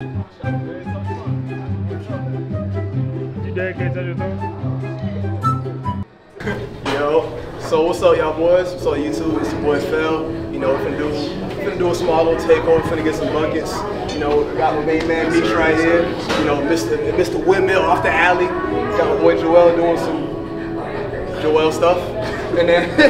Yo, so what's up, y'all boys? What's up, YouTube? It's your boy Phil. You know, we're finna do, finna do a small little takeover, finna get some buckets. You know, got my main man Meech right here. You know, Mr. Mr. Windmill off the alley. Got my boy Joel doing some Joel stuff. And then,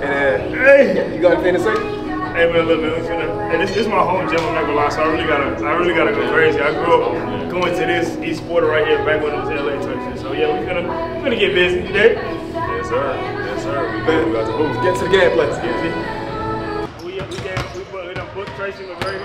and then, Hey! you got anything to say? Hey man, look man, we finna, hey, this, this is my home gym, I'm not gonna lie, so I really gotta, I really gotta go crazy. I grew up going to this East Porter right here back when it was LA Texas. So yeah, we're gonna, we're gonna get busy today. Yes, sir. Yes, sir. We Man, we got to move. Get to the game plan. We, we, gave, we, put, we done booked Tracy McGrady.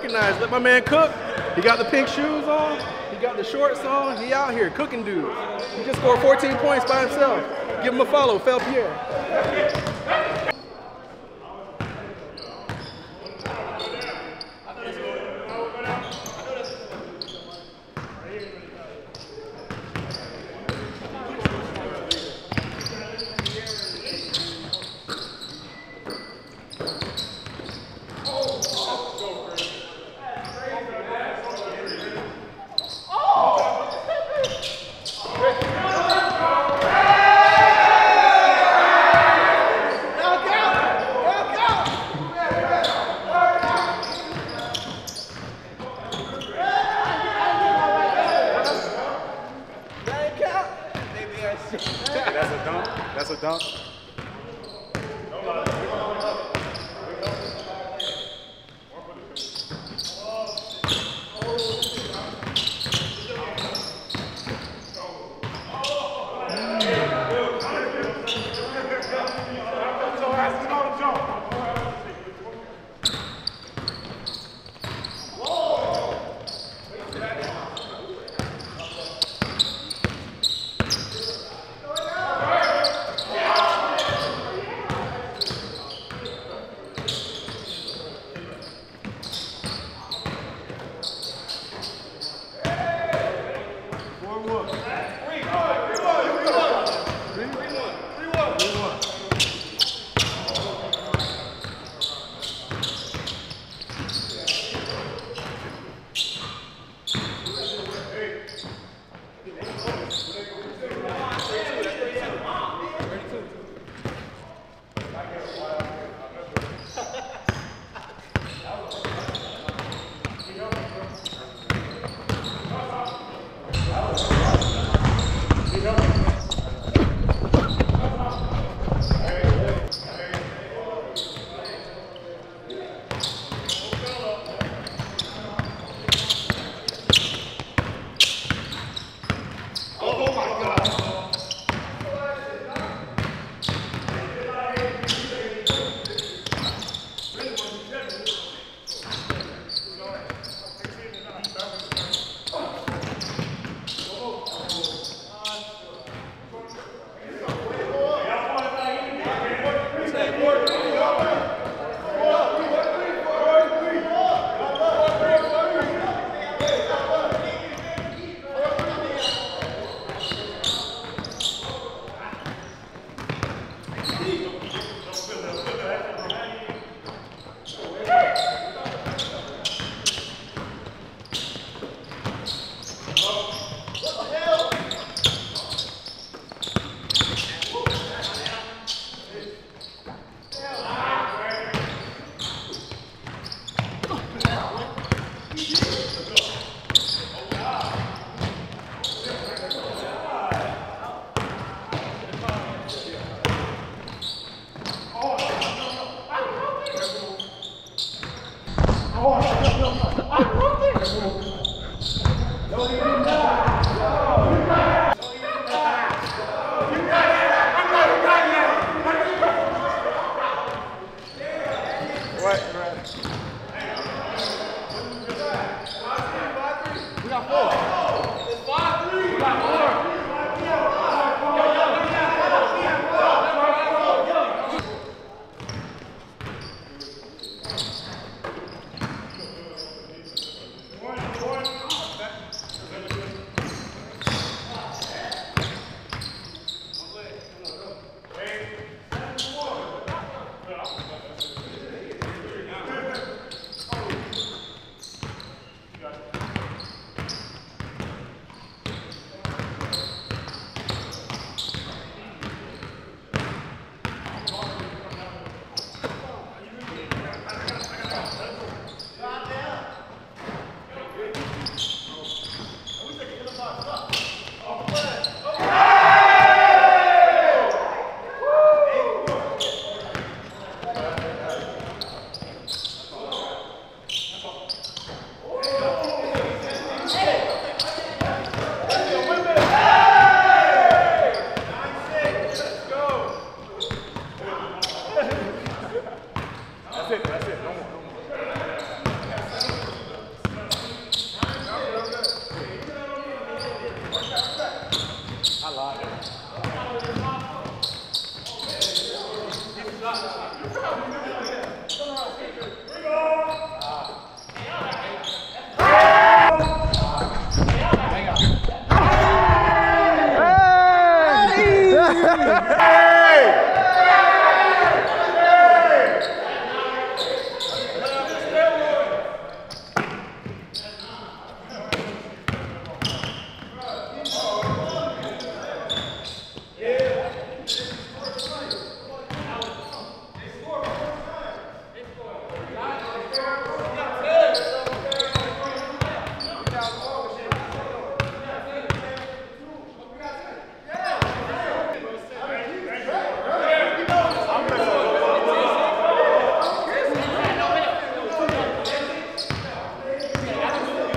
Recognize. Let my man cook. He got the pink shoes on. He got the shorts on. He out here cooking dudes. He just scored 14 points by himself. Give him a follow, Phelpierre.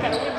Gracias.